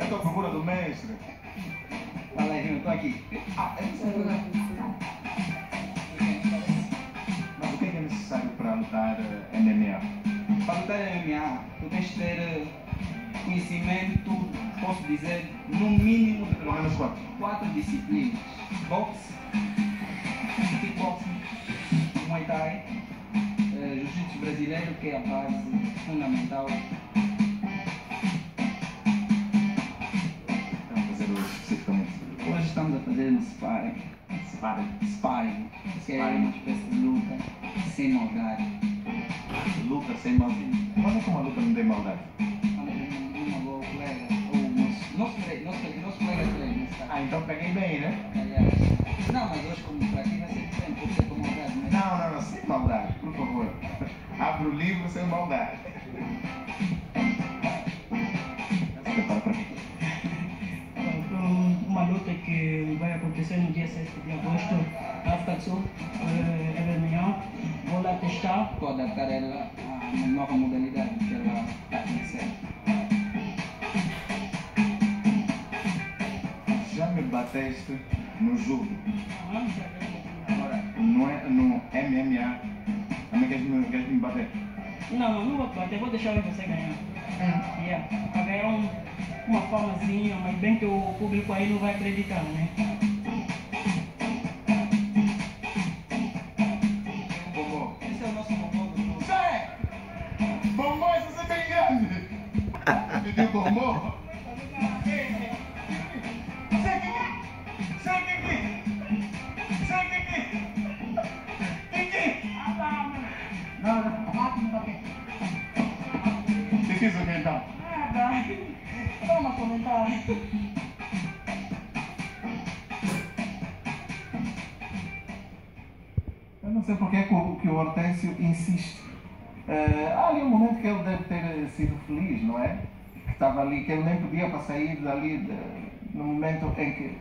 Estou à procura do mestre. Fala aí, tô aqui. Ah, é isso. Mas o que é, é necessário para lutar eh, MMA? Para lutar MMA, tu tens de ter eh, conhecimento, posso dizer, no mínimo de Pelo menos quanto? quatro disciplinas. Boxe, kickboxing, Muay Thai, eh, Jiu-Jitsu brasileiro, que é a base fundamental. Estamos a fazer hoje especificamente. Hoje estamos a fazer um sparring, Sparring. sparring, que é uma espécie de luta sem maldade. Luta sem maldade. Quando é que uma luta não tem maldade? Uma boa colega, ou nosso, nosso, nosso, nosso colega. Ah, então peguei bem, né? Não, mas hoje como para ti vai ser diferente, pode ser com maldade, mas Não, não, não, sem maldade, por favor. Abra o livro sem maldade. Uma luta que vai acontecer no dia 7 de agosto, na África do Sul, eh, é MMA. Vou lá testar. a adaptar ela a uma nova modalidade que ela está a conhecer. Já me bateste no jogo. Ah, já vi. Agora, No, no MMA. Também queres me, queres me bater? Não, não vou te bater, vou deixar você ganhar. Yeah. Para ganhar um, uma famazinha, mas bem que o público aí não vai acreditar, né? Bombom. esse é o nosso bombom do jogo. Sai! Bombom, isso é bem grande! Pediu bombom? O que aqui então? Nada. Toma comentário. Eu não sei porque é que o, que o Hortêncio insiste. Eh, há ali um momento que ele deve ter sido feliz, não é? Que estava ali, que ele nem podia para sair dali, de- no momento em que